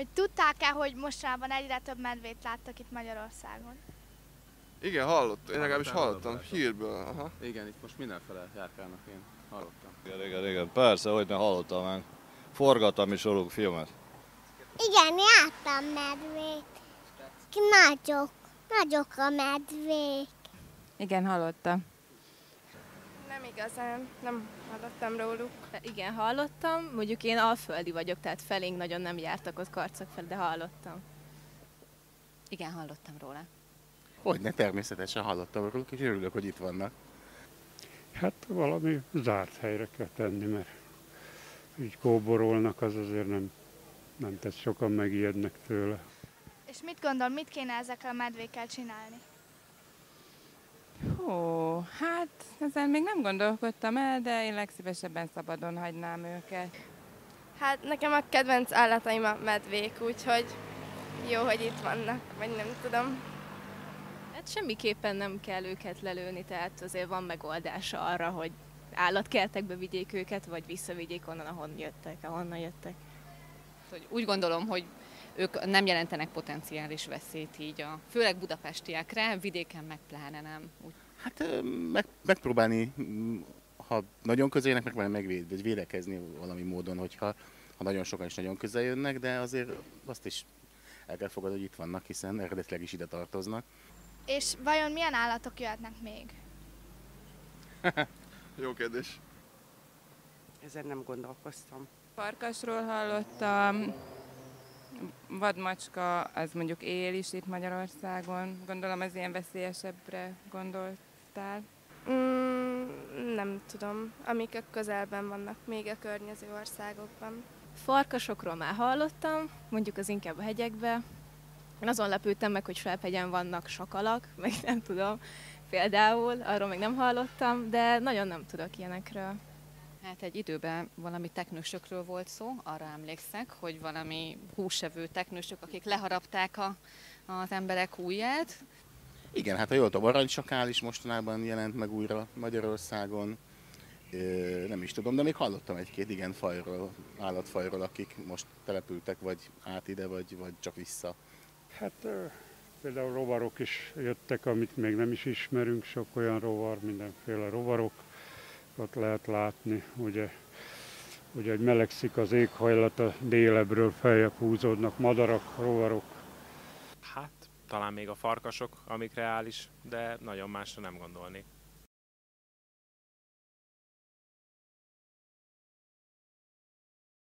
Hogy tudták-e, hogy mostanában egyre több medvét láttak itt Magyarországon? Igen, hallottam. Én legalábbis hallottam hírből. Aha. Igen, itt most mindenfele járkálnak, én hallottam. Igen, igen, igen. Persze, hogy ne hallottam már. Forgattam is róluk filmet. Igen, jártam medvét. Nagyok, nagyok a medvék. Igen, hallottam. Igazán, nem hallottam róluk. Igen, hallottam. Mondjuk én alföldi vagyok, tehát felénk nagyon nem jártak ott karcok fel, de hallottam. Igen, hallottam róla. Hogyne, természetesen hallottam róluk, és örülök, hogy itt vannak. Hát valami zárt helyre kell tenni, mert így kóborolnak, az azért nem, nem tesz, sokan megijednek tőle. És mit gondol, mit kéne ezekkel a medvékkel csinálni? Hú, hát ezen még nem gondolkodtam el, de én legszívesebben szabadon hagynám őket. Hát nekem a kedvenc állataim a medvék, úgyhogy jó, hogy itt vannak, vagy nem tudom. Hát semmiképpen nem kell őket lelőni, tehát azért van megoldása arra, hogy állatkertekbe vigyék őket, vagy visszavigyék onnan, ahonnan jöttek, ahonnan jöttek. Hogy úgy gondolom, hogy ők nem jelentenek potenciális veszélyt így a, főleg budapestiekre, vidéken meg pláne nem. Úgy. Hát meg, megpróbálni, ha nagyon közel jönnek, megpróbálni megvéd, vagy védekezni valami módon, hogyha ha nagyon sokan is nagyon közel jönnek, de azért azt is el kell fogadni, hogy itt vannak, hiszen eredetileg is ide tartoznak. És vajon milyen állatok jöhetnek még? Jó kérdés. Ezen nem gondolkoztam. Farkasról hallottam, vadmacska, az mondjuk él is itt Magyarországon. Gondolom az ilyen veszélyesebbre gondoltál. Mm, nem tudom, amik a közelben vannak, még a környező országokban. Farkasokról már hallottam, mondjuk az inkább a hegyekbe. Én azon lepődtem meg, hogy Felphegyen vannak sakalak, meg nem tudom, például, arról még nem hallottam, de nagyon nem tudok ilyenekről. Hát egy időben valami teknősökről volt szó, arra emlékszek, hogy valami húsevő teknősök, akik leharapták a, az emberek ujját. Igen, hát ha jól tudom, aranysakál is mostanában jelent meg újra Magyarországon. Ö, nem is tudom, de még hallottam egy-két igen fajról, állatfajról, akik most települtek vagy át ide, vagy, vagy csak vissza. Hát ö, például rovarok is jöttek, amit még nem is ismerünk, sok olyan rovar, mindenféle rovarok ott lehet látni, ugye, ugye hogy melegszik az éghajlat, a délebről feljebb húzódnak madarak, rovarok. Hát, talán még a farkasok, amik reális, de nagyon másra nem gondolnék.